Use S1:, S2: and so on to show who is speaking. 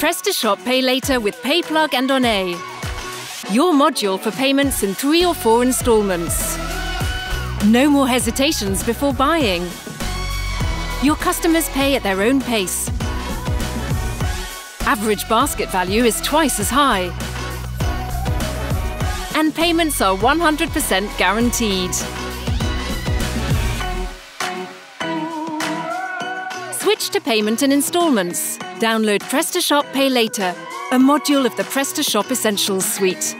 S1: PrestaShop Pay Later with PayPlug and Oney. Your module for payments in three or four installments. No more hesitations before buying. Your customers pay at their own pace. Average basket value is twice as high. And payments are 100% guaranteed. Switch to payment in installments. Download PrestaShop Pay Later, a module of the PrestaShop Essentials suite.